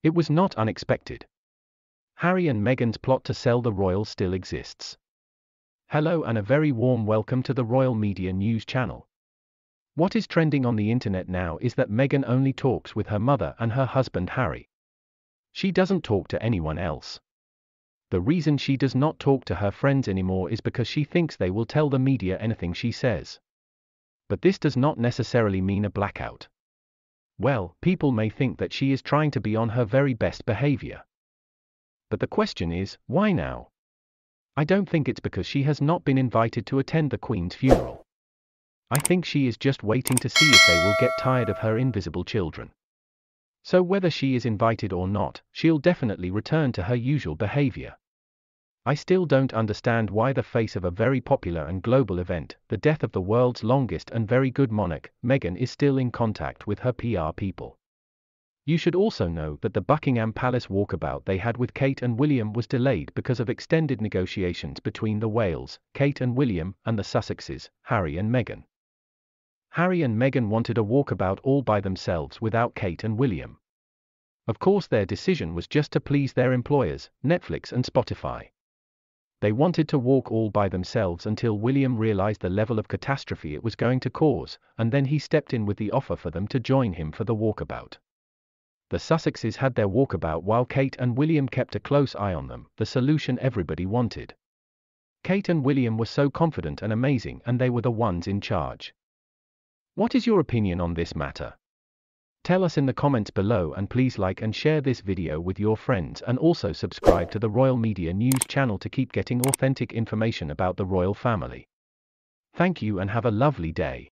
It was not unexpected. Harry and Meghan's plot to sell the royal still exists. Hello and a very warm welcome to the Royal Media News channel. What is trending on the internet now is that Meghan only talks with her mother and her husband Harry. She doesn't talk to anyone else. The reason she does not talk to her friends anymore is because she thinks they will tell the media anything she says. But this does not necessarily mean a blackout. Well, people may think that she is trying to be on her very best behavior. But the question is, why now? I don't think it's because she has not been invited to attend the Queen's funeral. I think she is just waiting to see if they will get tired of her invisible children. So whether she is invited or not, she'll definitely return to her usual behavior. I still don't understand why the face of a very popular and global event, the death of the world's longest and very good monarch, Meghan is still in contact with her PR people. You should also know that the Buckingham Palace walkabout they had with Kate and William was delayed because of extended negotiations between the Wales, Kate and William, and the Sussexes, Harry and Meghan. Harry and Meghan wanted a walkabout all by themselves without Kate and William. Of course their decision was just to please their employers, Netflix and Spotify. They wanted to walk all by themselves until William realized the level of catastrophe it was going to cause, and then he stepped in with the offer for them to join him for the walkabout. The Sussexes had their walkabout while Kate and William kept a close eye on them, the solution everybody wanted. Kate and William were so confident and amazing and they were the ones in charge. What is your opinion on this matter? Tell us in the comments below and please like and share this video with your friends and also subscribe to the Royal Media News channel to keep getting authentic information about the royal family. Thank you and have a lovely day.